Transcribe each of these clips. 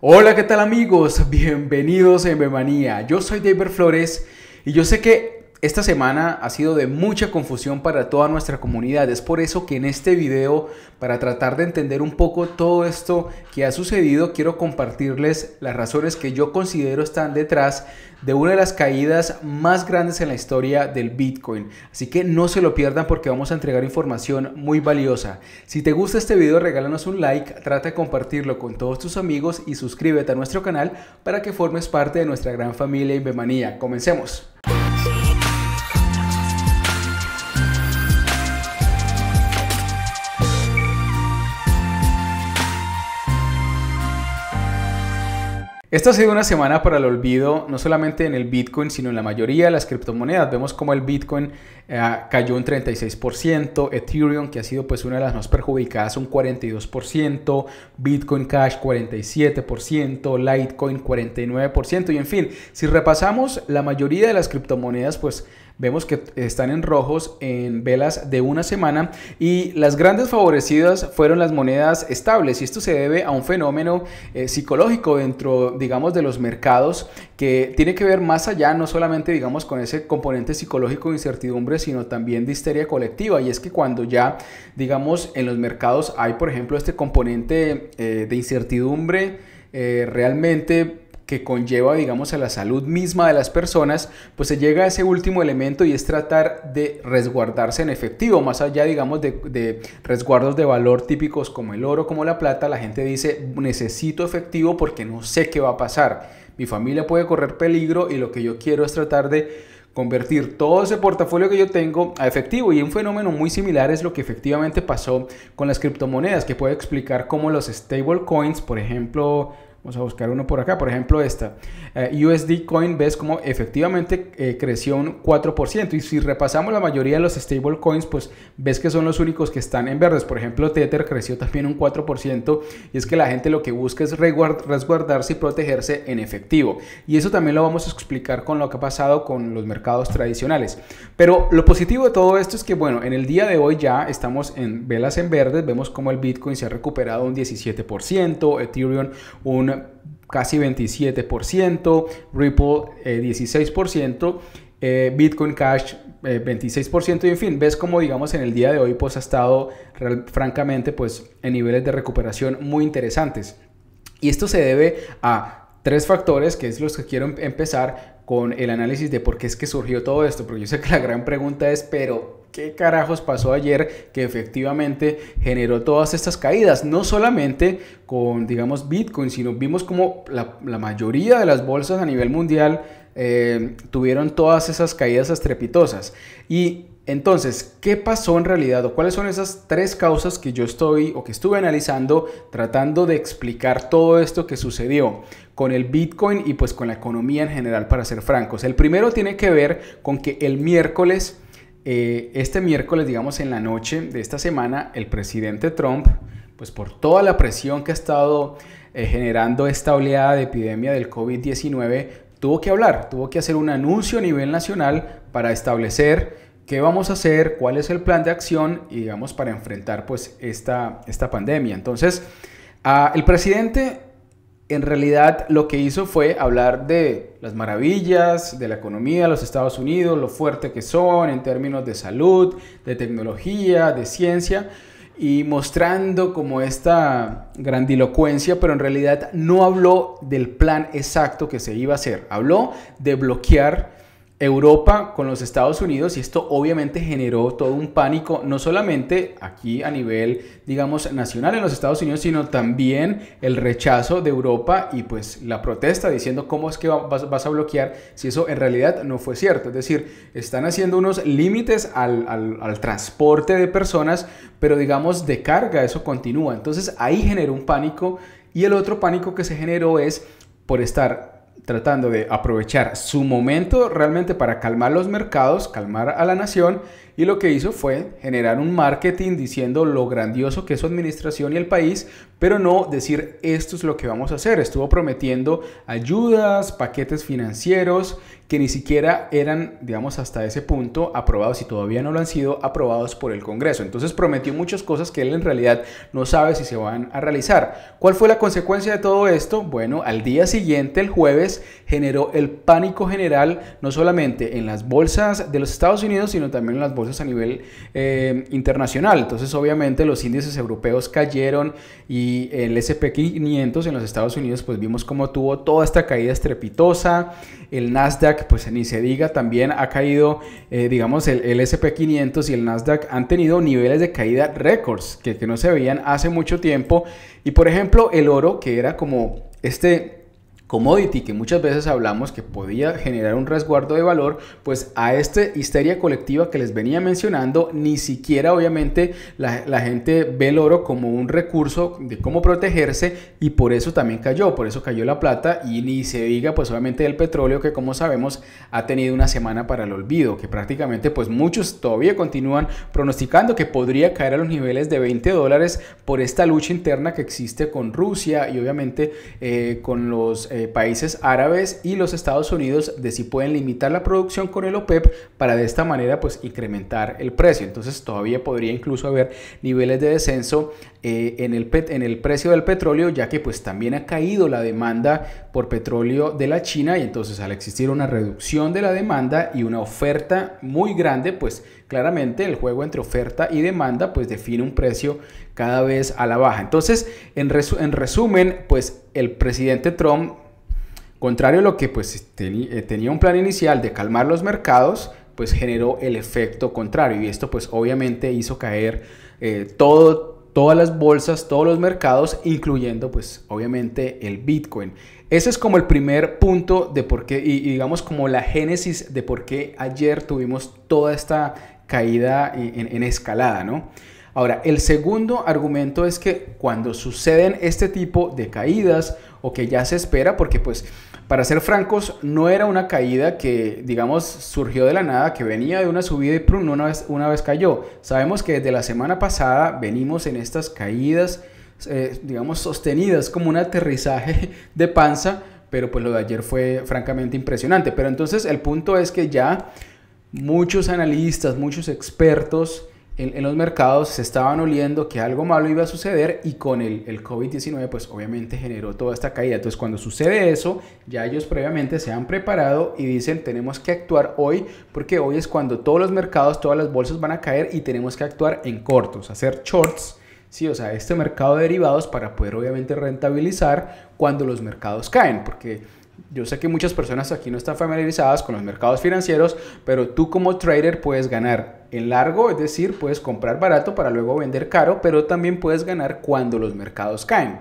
Hola, ¿qué tal amigos? Bienvenidos en Bemanía. Yo soy David Flores y yo sé que esta semana ha sido de mucha confusión para toda nuestra comunidad. Es por eso que en este video, para tratar de entender un poco todo esto que ha sucedido, quiero compartirles las razones que yo considero están detrás de una de las caídas más grandes en la historia del Bitcoin. Así que no se lo pierdan porque vamos a entregar información muy valiosa. Si te gusta este video, regálanos un like, trata de compartirlo con todos tus amigos y suscríbete a nuestro canal para que formes parte de nuestra gran familia Inbemanía. Comencemos. Esta ha sido una semana para el olvido, no solamente en el Bitcoin, sino en la mayoría de las criptomonedas. Vemos como el Bitcoin eh, cayó un 36%, Ethereum, que ha sido pues una de las más perjudicadas, un 42%, Bitcoin Cash 47%, Litecoin 49%, y en fin, si repasamos la mayoría de las criptomonedas, pues vemos que están en rojos en velas de una semana y las grandes favorecidas fueron las monedas estables. Y esto se debe a un fenómeno eh, psicológico dentro digamos de los mercados que tiene que ver más allá no solamente digamos con ese componente psicológico de incertidumbre sino también de histeria colectiva. Y es que cuando ya digamos en los mercados hay por ejemplo este componente eh, de incertidumbre eh, realmente que conlleva, digamos, a la salud misma de las personas, pues se llega a ese último elemento y es tratar de resguardarse en efectivo, más allá, digamos, de, resguardos de valor típicos como el oro, como la plata, la gente dice, necesito efectivo porque no sé qué va a pasar. Mi familia puede correr peligro y lo que yo quiero es tratar de convertir todo ese portafolio que yo tengo a efectivo. Y un fenómeno muy similar es lo que efectivamente pasó con las criptomonedas, que puede explicar cómo los stable coins, por ejemplo, Vamos a buscar uno por acá, por ejemplo esta. Eh, USD Coin, ves como efectivamente eh, creció un 4%. Y si repasamos la mayoría de los stable coins, pues ves que son los únicos que están en verdes. Por ejemplo, Tether creció también un 4%. Y es que la gente lo que busca es resguardarse y protegerse en efectivo. Y eso también lo vamos a explicar con lo que ha pasado con los mercados tradicionales. Pero lo positivo de todo esto es que, bueno, en el día de hoy ya estamos en velas en verdes. Vemos como el Bitcoin se ha recuperado un 17%, Ethereum un casi 27%, Ripple 16%, eh, eh, Bitcoin Cash 26% eh, y en fin, ves como digamos en el día de hoy pues ha estado francamente pues en niveles de recuperación muy interesantes. Y esto se debe a tres factores que es los que quiero em-, empezar con el análisis de por qué es que surgió todo esto, porque yo sé que la gran pregunta es, pero ¿Qué carajos pasó ayer que efectivamente generó todas estas caídas? No solamente con, digamos, Bitcoin, sino vimos como la, mayoría de las bolsas a nivel mundial eh, tuvieron todas esas caídas estrepitosas. Y entonces, ¿qué pasó en realidad o cuáles son esas tres causas que yo estoy o que estuve analizando tratando de explicar todo esto que sucedió con el Bitcoin y pues con la economía en general para ser francos? El primero tiene que ver con que el miércoles eh, este miércoles, digamos en la noche de esta semana, el presidente Trump, pues por toda la presión que ha estado eh, generando esta oleada de epidemia del COVID-19, tuvo que hablar, tuvo que hacer un anuncio a nivel nacional para establecer qué vamos a hacer, cuál es el plan de acción y digamos para enfrentar pues esta, esta pandemia. Entonces, el presidente en realidad lo que hizo fue hablar de las maravillas de la economía de los Estados Unidos, lo fuerte que son en términos de salud, de tecnología, de ciencia, y mostrando como esta grandilocuencia, pero en realidad no habló del plan exacto que se iba a hacer, habló de bloquear Europa con los Estados Unidos y esto obviamente generó todo un pánico, no solamente aquí a nivel, digamos, nacional en los Estados Unidos, sino también el rechazo de Europa y pues la protesta diciendo cómo es que vas, a bloquear si eso en realidad no fue cierto. Es decir, están haciendo unos límites al, al transporte de personas, pero digamos de carga eso continúa. Entonces ahí generó un pánico y el otro pánico que se generó es por estar tratando de aprovechar su momento realmente para calmar los mercados, calmar a la nación y lo que hizo fue generar un marketing diciendo lo grandioso que es su administración y el país, pero no decir esto es lo que vamos a hacer. Estuvo prometiendo ayudas, paquetes financieros que ni siquiera eran, digamos, hasta ese punto aprobados y todavía no lo han sido aprobados por el Congreso. Entonces prometió muchas cosas que él en realidad no sabe si se van a realizar. ¿Cuál fue la consecuencia de todo esto? Bueno, al día siguiente, el jueves, generó el pánico general, no solamente en las bolsas de los Estados Unidos, sino también en las bolsas a nivel eh, internacional. Entonces, obviamente, los índices europeos cayeron y el SP500 en los Estados Unidos, pues vimos cómo tuvo toda esta caída estrepitosa. El Nasdaq, pues ni se diga, también ha caído, eh, digamos, el, SP500 y el Nasdaq han tenido niveles de caída récords que, que no se veían hace mucho tiempo. Y por ejemplo, el oro, que era como este commodity que muchas veces hablamos que podía generar un resguardo de valor, pues a esta histeria colectiva que les venía mencionando, ni siquiera obviamente la, gente ve el oro como un recurso de cómo protegerse y por eso también cayó, por eso cayó la plata y ni se diga pues obviamente el petróleo que como sabemos ha tenido una semana para el olvido, que prácticamente pues muchos todavía continúan pronosticando que podría caer a los niveles de 20 dólares por esta lucha interna que existe con Rusia y obviamente eh, con los... Eh, países árabes y los Estados Unidos de si pueden limitar la producción con el OPEP para de esta manera pues incrementar el precio. Entonces todavía podría incluso haber niveles de descenso eh, en, el en el precio del petróleo ya que pues también ha caído la demanda por petróleo de la China y entonces al existir una reducción de la demanda y una oferta muy grande pues claramente el juego entre oferta y demanda pues define un precio cada vez a la baja. Entonces en, en resumen pues el presidente Trump Contrario a lo que pues, eh, tenía un plan inicial de calmar los mercados, pues generó el efecto contrario y esto pues obviamente hizo caer eh, todo, todas las bolsas, todos los mercados, incluyendo pues obviamente el Bitcoin. Ese es como el primer punto de por qué, y, digamos como la génesis de por qué ayer tuvimos toda esta caída en, en escalada, ¿no? Ahora, el segundo argumento es que cuando suceden este tipo de caídas o que ya se espera, porque pues para ser francos, no era una caída que, digamos, surgió de la nada, que venía de una subida y prum, una vez, una vez cayó. Sabemos que desde la semana pasada venimos en estas caídas, eh, digamos, sostenidas como un aterrizaje de panza, pero pues lo de ayer fue francamente impresionante. Pero entonces el punto es que ya muchos analistas, muchos expertos, en, los mercados se estaban oliendo que algo malo iba a suceder y con el, el COVID-19 pues obviamente generó toda esta caída. Entonces cuando sucede eso, ya ellos previamente se han preparado y dicen tenemos que actuar hoy porque hoy es cuando todos los mercados, todas las bolsas van a caer y tenemos que actuar en cortos, hacer shorts. Sí, o sea, este mercado de derivados para poder obviamente rentabilizar cuando los mercados caen, porque yo sé que muchas personas aquí no están familiarizadas con los mercados financieros, pero tú como trader puedes ganar en largo, es decir, puedes comprar barato para luego vender caro, pero también puedes ganar cuando los mercados caen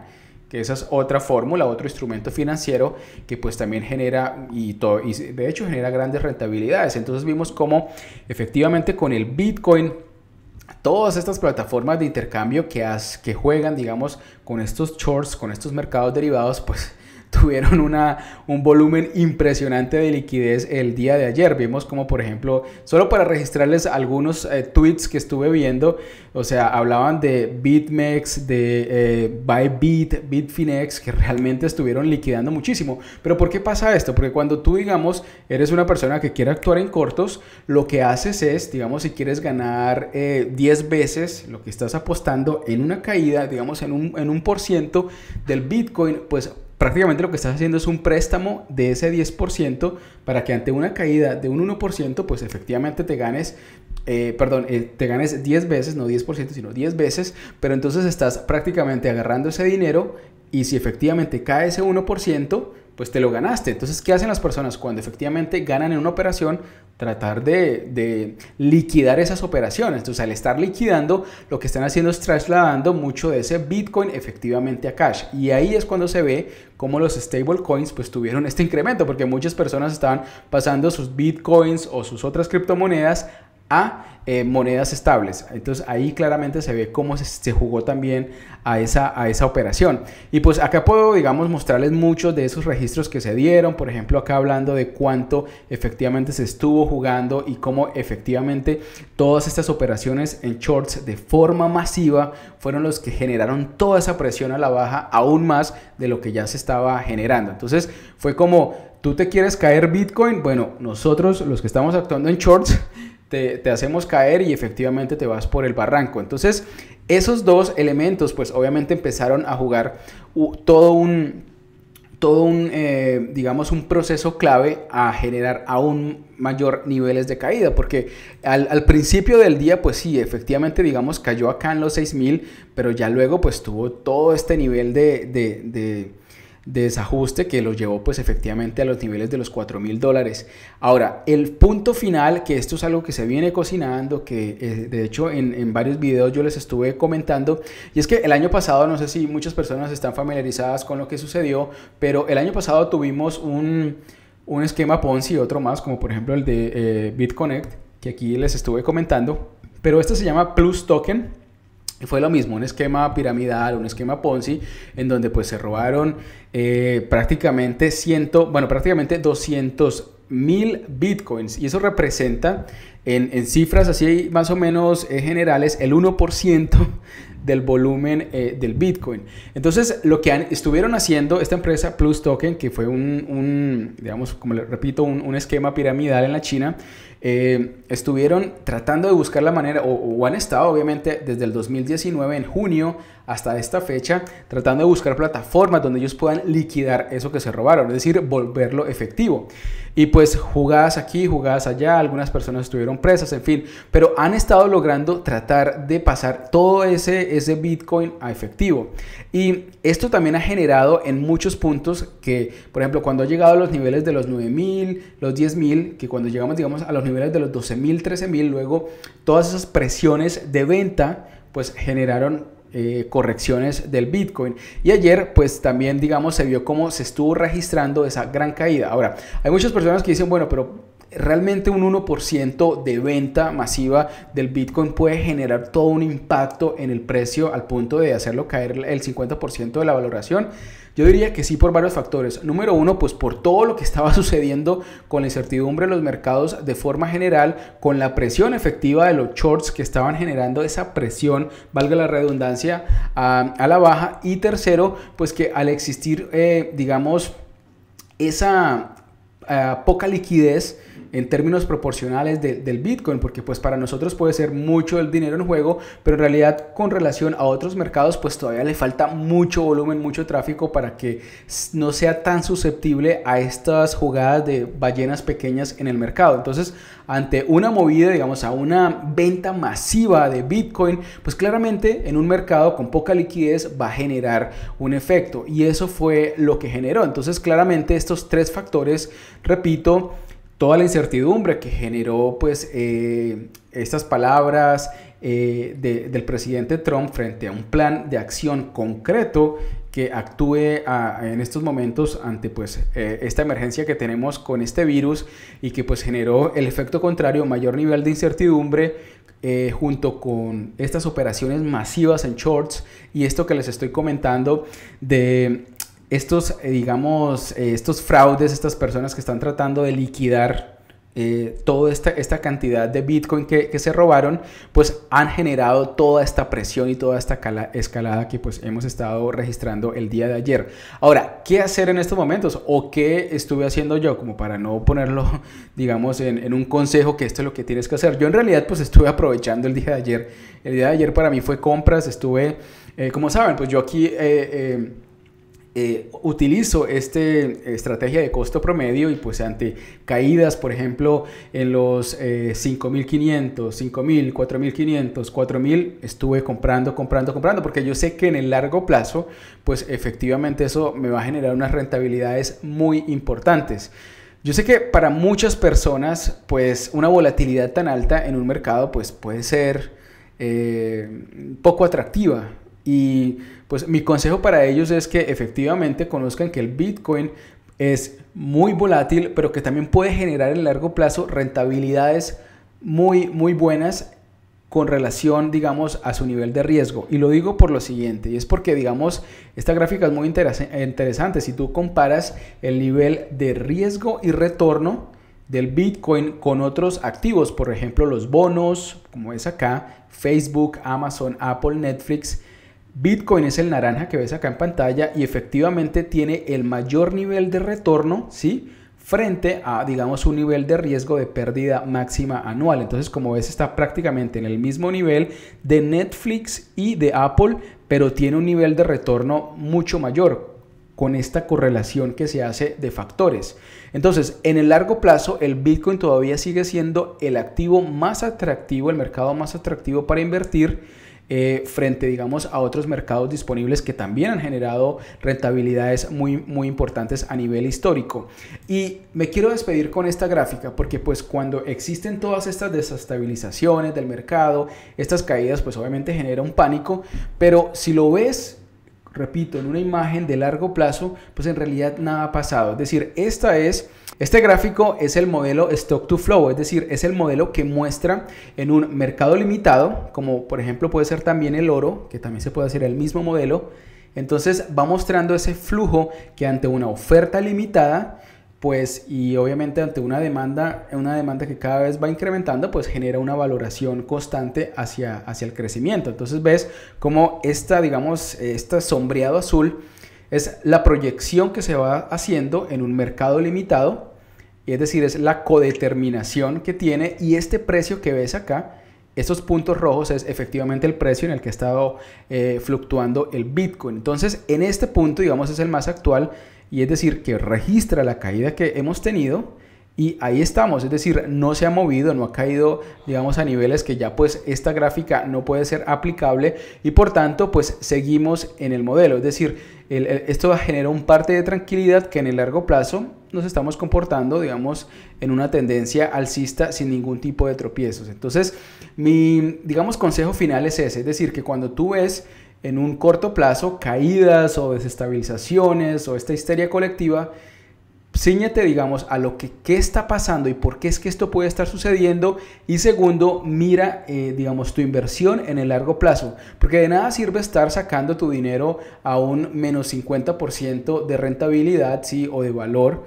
que esa es otra fórmula, otro instrumento financiero que pues también genera y, todo, y de hecho genera grandes rentabilidades. Entonces vimos cómo efectivamente con el Bitcoin todas estas plataformas de intercambio que, que juegan, digamos, con estos shorts, con estos mercados derivados, pues tuvieron una, un volumen impresionante de liquidez el día de ayer. Vimos como, por ejemplo, solo para registrarles algunos eh, tweets que estuve viendo, o sea, hablaban de BitMEX, de eh, Bybit, Bitfinex, que realmente estuvieron liquidando muchísimo. Pero ¿por qué pasa esto? Porque cuando tú, digamos, eres una persona que quiere actuar en cortos, lo que haces es, digamos, si quieres ganar 10 eh, veces lo que estás apostando en una caída, digamos, en un, en un por ciento del Bitcoin, pues prácticamente lo que estás haciendo es un préstamo de ese 10% para que ante una caída de un 1%, pues efectivamente te ganes, eh, perdón, eh, te ganes 10 veces, no 10%, sino 10 veces, pero entonces estás prácticamente agarrando ese dinero y si efectivamente cae ese 1%, pues te lo ganaste. Entonces, ¿qué hacen las personas cuando efectivamente ganan en una operación? Tratar de, liquidar esas operaciones. Entonces, al estar liquidando, lo que están haciendo es trasladando mucho de ese Bitcoin efectivamente a cash. Y ahí es cuando se ve cómo los stablecoins pues tuvieron este incremento, porque muchas personas estaban pasando sus Bitcoins o sus otras criptomonedas a eh, monedas estables. Entonces ahí claramente se ve cómo se, jugó también a esa, a esa operación. Y pues acá puedo, digamos, mostrarles muchos de esos registros que se dieron. Por ejemplo, acá hablando de cuánto efectivamente se estuvo jugando y cómo efectivamente todas estas operaciones en shorts de forma masiva fueron los que generaron toda esa presión a la baja, aún más de lo que ya se estaba generando. Entonces fue como, tú te quieres caer Bitcoin, bueno, nosotros los que estamos actuando en shorts, te, hacemos caer y efectivamente te vas por el barranco. Entonces, esos dos elementos, pues obviamente empezaron a jugar todo un, todo un, eh, digamos, un proceso clave a generar aún mayor niveles de caída, porque al, principio del día, pues sí, efectivamente, digamos, cayó acá en los 6000, pero ya luego, pues tuvo todo este nivel de desajuste que lo llevó pues efectivamente a los niveles de los 4 mil dólares. Ahora, el punto final, que esto es algo que se viene cocinando, que eh, de hecho en, varios videos yo les estuve comentando, y es que el año pasado, no sé si muchas personas están familiarizadas con lo que sucedió, pero el año pasado tuvimos un, un esquema Ponzi, otro más, como por ejemplo el de eh, BitConnect, que aquí les estuve comentando, pero este se llama Plus Token fue lo mismo, un esquema piramidal, un esquema Ponzi, en donde pues se robaron eh, prácticamente ciento, bueno, prácticamente 200 mil bitcoins. Y eso representa en, cifras así más o menos eh, generales el 1% del volumen eh, del Bitcoin. Entonces, lo que estuvieron haciendo esta empresa Plus Token, que fue un, digamos, como le repito, un, esquema piramidal en la China, eh, estuvieron tratando de buscar la manera, o, han estado obviamente desde el 2019, en junio, hasta esta fecha, tratando de buscar plataformas donde ellos puedan liquidar eso que se robaron, es decir, volverlo efectivo. Y pues jugadas aquí, jugadas allá, algunas personas estuvieron presas, en fin, pero han estado logrando tratar de pasar todo ese, ese Bitcoin a efectivo. Y esto también ha generado en muchos puntos que, por ejemplo, cuando ha llegado a los niveles de los 9.000, los 10.000, que cuando llegamos, digamos, a los niveles de los 12.000, 13.000, luego todas esas presiones de venta, pues generaron eh, correcciones del Bitcoin. Y ayer, pues también, digamos, se vio cómo se estuvo registrando esa gran caída. Ahora, hay muchas personas que dicen, bueno, pero realmente un 1% de venta masiva del Bitcoin puede generar todo un impacto en el precio al punto de hacerlo caer el 50% de la valoración. Yo diría que sí por varios factores. Número uno, pues por todo lo que estaba sucediendo con la incertidumbre en los mercados de forma general, con la presión efectiva de los shorts que estaban generando esa presión, valga la redundancia, a, la baja. Y tercero, pues que al existir, eh, digamos, esa eh, poca liquidez, en términos proporcionales del Bitcoin, porque pues para nosotros puede ser mucho el dinero en juego, pero en realidad con relación a otros mercados pues todavía le falta mucho volumen, mucho tráfico para que no sea tan susceptible a estas jugadas de ballenas pequeñas en el mercado. Entonces, ante una movida, digamos, a una venta masiva de Bitcoin, pues claramente en un mercado con poca liquidez va a generar un efecto y eso fue lo que generó. Entonces, claramente estos tres factores, repito, toda la incertidumbre que generó pues eh, estas palabras eh, del presidente Trump frente a un plan de acción concreto que actúe en estos momentos ante pues eh, esta emergencia que tenemos con este virus y que pues generó el efecto contrario, mayor nivel de incertidumbre junto con estas operaciones masivas en shorts y esto que les estoy comentando de estos, eh, digamos, eh, estos fraudes, estas personas que están tratando de liquidar eh, toda esta, esta, cantidad de Bitcoin que, se robaron, pues han generado toda esta presión y toda esta escalada que pues hemos estado registrando el día de ayer. Ahora, ¿qué hacer en estos momentos? ¿O qué estuve haciendo yo? Como para no ponerlo, digamos, en, en un consejo que esto es lo que tienes que hacer. Yo en realidad pues estuve aprovechando el día de ayer. El día de ayer para mí fue compras, estuve, como saben, pues yo aquí... utilizo esta estrategia de costo promedio y pues ante caídas, por ejemplo, en los 5.500, 5.000, 4.500, 4.000, estuve comprando, comprando, comprando, porque yo sé que en el largo plazo, pues efectivamente eso me va a generar unas rentabilidades muy importantes. Yo sé que para muchas personas, pues una volatilidad tan alta en un mercado, pues puede ser eh, poco atractiva y pues mi consejo para ellos es que efectivamente conozcan que el Bitcoin es muy volátil, pero que también puede generar en largo plazo rentabilidades muy, muy buenas con relación, digamos, a su nivel de riesgo. Y lo digo por lo siguiente, y es porque, digamos, esta gráfica es muy interesante. Si tú comparas el nivel de riesgo y retorno del Bitcoin con otros activos, por ejemplo, los bonos, como es acá, Facebook, Amazon, Apple, Netflix, Bitcoin es el naranja que ves acá en pantalla y efectivamente tiene el mayor nivel de retorno, ¿sí? frente a, digamos, un nivel de riesgo de pérdida máxima anual. Entonces, como ves, está prácticamente en el mismo nivel de Netflix y de Apple, pero tiene un nivel de retorno mucho mayor con esta correlación que se hace de factores. Entonces, en el largo plazo, el Bitcoin todavía sigue siendo el activo más atractivo, el mercado más atractivo para invertir eh, frente, digamos, a otros mercados disponibles que también han generado rentabilidades muy, muy importantes a nivel histórico. Y me quiero despedir con esta gráfica porque pues cuando existen todas estas desestabilizaciones del mercado, estas caídas pues obviamente genera un pánico, pero si lo ves repito, en una imagen de largo plazo, pues en realidad nada ha pasado. Es decir, esta es, este gráfico es el modelo Stock to Flow, es decir, es el modelo que muestra en un mercado limitado, como por ejemplo puede ser también el oro, que también se puede hacer el mismo modelo. Entonces va mostrando ese flujo que ante una oferta limitada, pues y obviamente ante una demanda, una demanda que cada vez va incrementando, pues genera una valoración constante hacia, hacia el crecimiento. Entonces ves como esta, digamos, este sombreado azul es la proyección que se va haciendo en un mercado limitado, es decir, es la codeterminación que tiene y este precio que ves acá, estos puntos rojos es efectivamente el precio en el que ha estado eh, fluctuando el Bitcoin. Entonces, en este punto, digamos, es el más actual y es decir, que registra la caída que hemos tenido y ahí estamos, es decir, no se ha movido, no ha caído, digamos, a niveles que ya pues esta gráfica no puede ser aplicable y por tanto pues seguimos en el modelo, es decir, esto genera un parte de tranquilidad que en el largo plazo nos estamos comportando, digamos, en una tendencia alcista sin ningún tipo de tropiezos. Entonces, mi, digamos, consejo final es ese, es decir, que cuando tú ves en un corto plazo caídas o desestabilizaciones o esta histeria colectiva, ciñete, digamos, a lo que qué está pasando y por qué es que esto puede estar sucediendo. Y segundo, mira, eh, digamos, tu inversión en el largo plazo. Porque de nada sirve estar sacando tu dinero a un menos 50% de rentabilidad, ¿sí? O de valor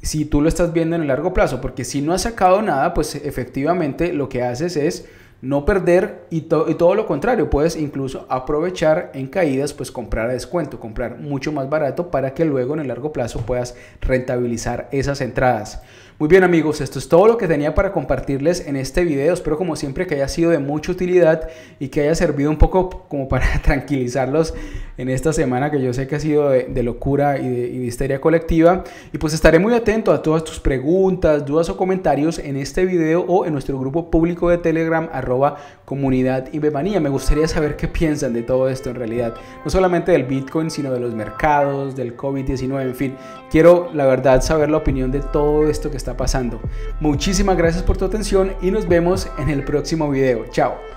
si tú lo estás viendo en el largo plazo. Porque si no has sacado nada, pues efectivamente lo que haces es no perder y, todo lo contrario, puedes incluso aprovechar en caídas, pues comprar a descuento, comprar mucho más barato para que luego en el largo plazo puedas rentabilizar esas entradas. Muy bien amigos, esto es todo lo que tenía para compartirles en este video. Espero como siempre que haya sido de mucha utilidad y que haya servido un poco como para tranquilizarlos en esta semana que yo sé que ha sido de, locura y de, histeria colectiva. Y pues estaré muy atento a todas tus preguntas, dudas o comentarios en este video o en nuestro grupo público de Telegram arroba comunidad y bebanía. Me gustaría saber qué piensan de todo esto en realidad. No solamente del Bitcoin, sino de los mercados, del COVID-19, en fin. Quiero la verdad saber la opinión de todo esto que pasando. Muchísimas gracias por tu atención y nos vemos en el próximo video. Chao.